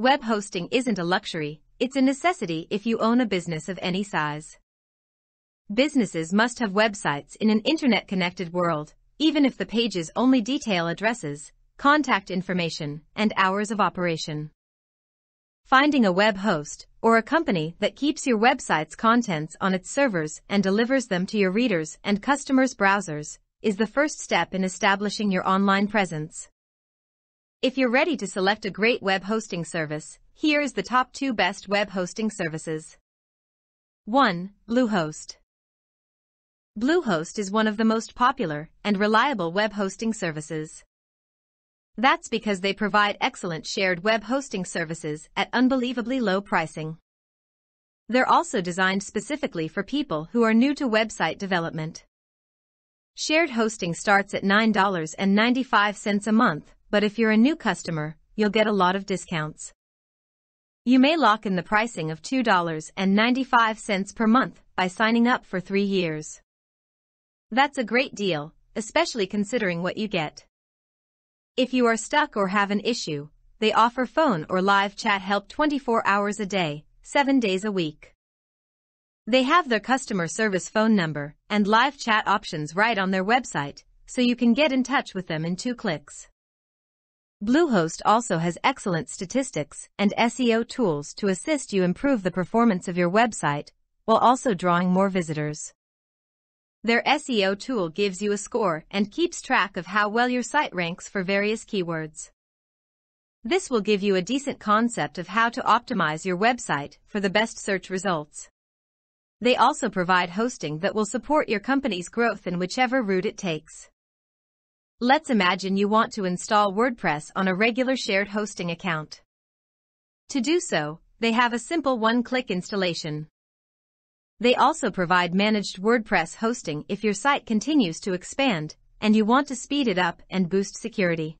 Web hosting isn't a luxury, it's a necessity if you own a business of any size. Businesses must have websites in an internet-connected world, even if the pages only detail addresses, contact information, and hours of operation. Finding a web host, or a company that keeps your website's contents on its servers and delivers them to your readers and customers' browsers, is the first step in establishing your online presence. If you're ready to select a great web hosting service, here is the top 2 best web hosting services. 1. Bluehost. Bluehost is one of the most popular and reliable web hosting services. That's because they provide excellent shared web hosting services at unbelievably low pricing. They're also designed specifically for people who are new to website development. Shared hosting starts at $9.95 a month, but if you're a new customer, you'll get a lot of discounts. You may lock in the pricing of $2.95 per month by signing up for three years. That's a great deal, especially considering what you get. If you are stuck or have an issue, they offer phone or live chat help 24 hours a day, 7 days a week. They have their customer service phone number and live chat options right on their website, so you can get in touch with them in two clicks. Bluehost also has excellent statistics and SEO tools to assist you improve the performance of your website, while also drawing more visitors. Their SEO tool gives you a score and keeps track of how well your site ranks for various keywords. This will give you a decent concept of how to optimize your website for the best search results. They also provide hosting that will support your company's growth in whichever route it takes. Let's imagine you want to install WordPress on a regular shared hosting account. To do so, they have a simple one-click installation. They also provide managed WordPress hosting if your site continues to expand and you want to speed it up and boost security.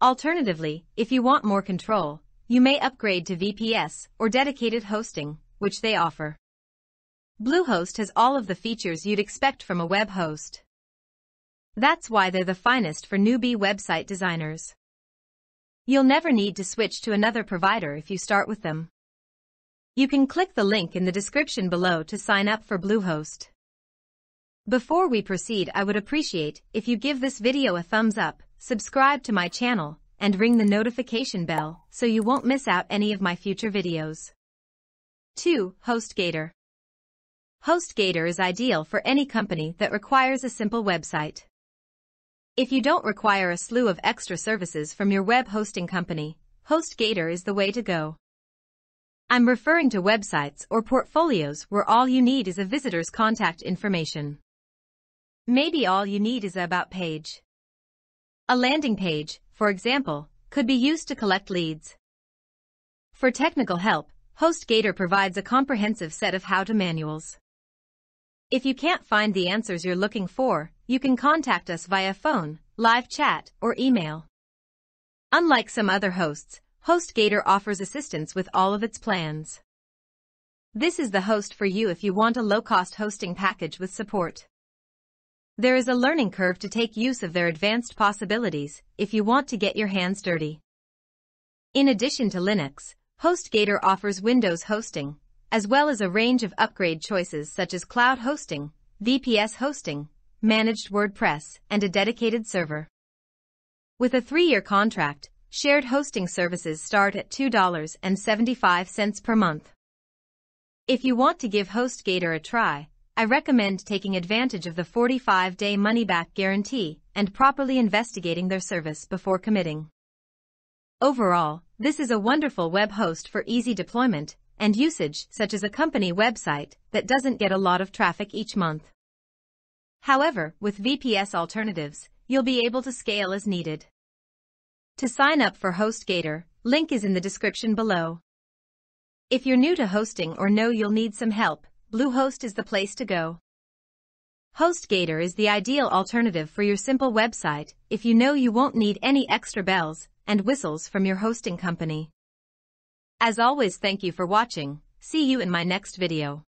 Alternatively, if you want more control, you may upgrade to VPS or dedicated hosting, which they offer. Bluehost has all of the features you'd expect from a web host. That's why they're the finest for newbie website designers. You'll never need to switch to another provider if you start with them. You can click the link in the description below to sign up for Bluehost. Before we proceed I would appreciate if you give this video a thumbs up, subscribe to my channel, and ring the notification bell so you won't miss out any of my future videos. 2. HostGator HostGator is ideal for any company that requires a simple website. If you don't require a slew of extra services from your web hosting company, HostGator is the way to go. I'm referring to websites or portfolios where all you need is a visitor's contact information. Maybe all you need is a about page. A landing page, for example, could be used to collect leads. For technical help, HostGator provides a comprehensive set of how-to manuals. If you can't find the answers you're looking for, you can contact us via phone, live chat, or email. Unlike some other hosts, HostGator offers assistance with all of its plans. This is the host for you if you want a low-cost hosting package with support. There is a learning curve to take use of their advanced possibilities if you want to get your hands dirty. In addition to Linux, HostGator offers Windows hosting, as well as a range of upgrade choices such as cloud hosting, VPS hosting, managed WordPress, and a dedicated server. With a three-year contract, shared hosting services start at $2.75 per month. If you want to give HostGator a try, I recommend taking advantage of the 45-day money-back guarantee and properly investigating their service before committing. Overall, this is a wonderful web host for easy deployment and usage such as a company website that doesn't get a lot of traffic each month. However, with VPS alternatives, you'll be able to scale as needed. To sign up for HostGator, link is in the description below. If you're new to hosting or know you'll need some help, Bluehost is the place to go. HostGator is the ideal alternative for your simple website if you know you won't need any extra bells and whistles from your hosting company. As always thank you for watching, see you in my next video.